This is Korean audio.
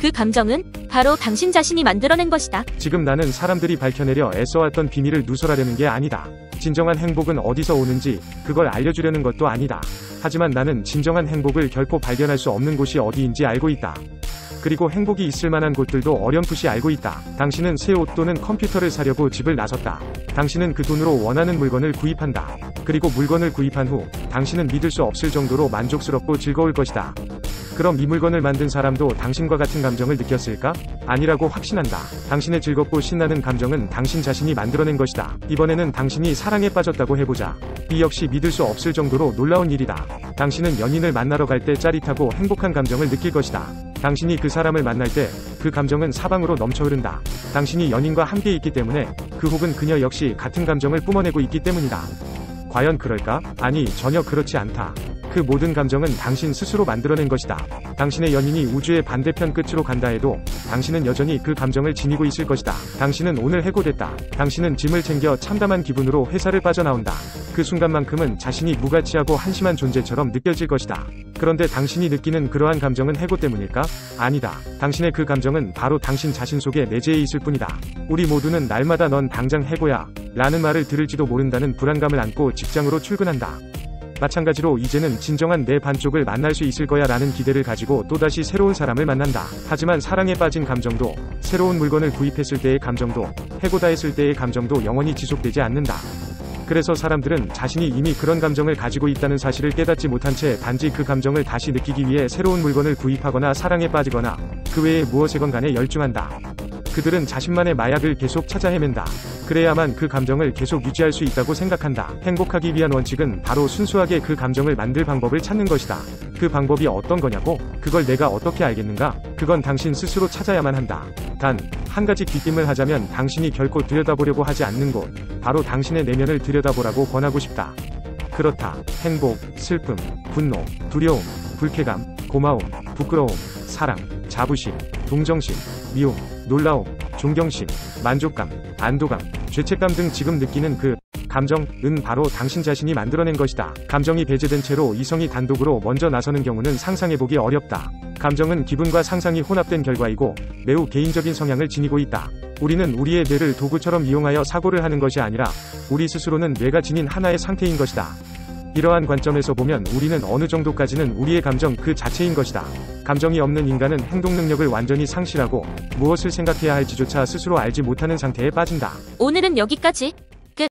그 감정은 바로 당신 자신이 만들어낸 것이다. 지금 나는 사람들이 밝혀내려 애써왔던 비밀을 누설하려는 게 아니다. 진정한 행복은 어디서 오는지 그걸 알려주려는 것도 아니다. 하지만 나는 진정한 행복을 결코 발견할 수 없는 곳이 어디인지 알고 있다. 그리고 행복이 있을 만한 곳들도 어렴풋이 알고 있다. 당신은 새 옷 또는 컴퓨터를 사려고 집을 나섰다. 당신은 그 돈으로 원하는 물건을 구입한다. 그리고 물건을 구입한 후 당신은 믿을 수 없을 정도로 만족스럽고 즐거울 것이다. 그럼 이 물건을 만든 사람도 당신과 같은 감정을 느꼈을까? 아니라고 확신한다. 당신의 즐겁고 신나는 감정은 당신 자신이 만들어낸 것이다. 이번에는 당신이 사랑에 빠졌다고 해보자. 이 역시 믿을 수 없을 정도로 놀라운 일이다. 당신은 연인을 만나러 갈 때 짜릿하고 행복한 감정을 느낄 것이다. 당신이 그 사람을 만날 때 그 감정은 사방으로 넘쳐 흐른다. 당신이 연인과 함께 있기 때문에 그 혹은 그녀 역시 같은 감정을 뿜어내고 있기 때문이다. 과연 그럴까? 아니, 전혀 그렇지 않다. 그 모든 감정은 당신 스스로 만들어낸 것이다. 당신의 연인이 우주의 반대편 끝으로 간다 해도 당신은 여전히 그 감정을 지니고 있을 것이다. 당신은 오늘 해고됐다. 당신은 짐을 챙겨 참담한 기분으로 회사를 빠져나온다. 그 순간만큼은 자신이 무가치하고 한심한 존재처럼 느껴질 것이다. 그런데 당신이 느끼는 그러한 감정은 해고 때문일까? 아니다. 당신의 그 감정은 바로 당신 자신 속에 내재해 있을 뿐이다. 우리 모두는 날마다 넌 당장 해고야. 라는 말을 들을지도 모른다는 불안감을 안고 직장으로 출근한다. 마찬가지로 이제는 진정한 내 반쪽을 만날 수 있을 거야 라는 기대를 가지고 또다시 새로운 사람을 만난다. 하지만 사랑에 빠진 감정도, 새로운 물건을 구입했을 때의 감정도, 해고다 했을 때의 감정도 영원히 지속되지 않는다. 그래서 사람들은 자신이 이미 그런 감정을 가지고 있다는 사실을 깨닫지 못한 채 단지 그 감정을 다시 느끼기 위해 새로운 물건을 구입하거나 사랑에 빠지거나 그 외에 무엇이건 간에 열중한다. 그들은 자신만의 마약을 계속 찾아 헤맨다. 그래야만 그 감정을 계속 유지할 수 있다고 생각한다. 행복하기 위한 원칙은 바로 순수하게 그 감정을 만들 방법을 찾는 것이다. 그 방법이 어떤 거냐고? 그걸 내가 어떻게 알겠는가? 그건 당신 스스로 찾아야만 한다. 단, 한 가지 귀띔을 하자면 당신이 결코 들여다보려고 하지 않는 곳, 바로 당신의 내면을 들여다보라고 권하고 싶다. 그렇다. 행복, 슬픔, 분노, 두려움, 불쾌감, 고마움, 부끄러움, 사랑, 자부심, 동정심, 미움, 놀라움, 존경심, 만족감, 안도감, 죄책감 등 지금 느끼는 그 감정은 바로 당신 자신이 만들어낸 것이다. 감정이 배제된 채로 이성이 단독으로 먼저 나서는 경우는 상상해보기 어렵다. 감정은 기분과 상상이 혼합된 결과이고 매우 개인적인 성향을 지니고 있다. 우리는 우리의 뇌를 도구처럼 이용하여 사고를 하는 것이 아니라 우리 스스로는 뇌가 지닌 하나의 상태인 것이다. 이러한 관점에서 보면 우리는 어느 정도까지는 우리의 감정 그 자체인 것이다. 감정이 없는 인간은 행동 능력을 완전히 상실하고 무엇을 생각해야 할지조차 스스로 알지 못하는 상태에 빠진다. 오늘은 여기까지.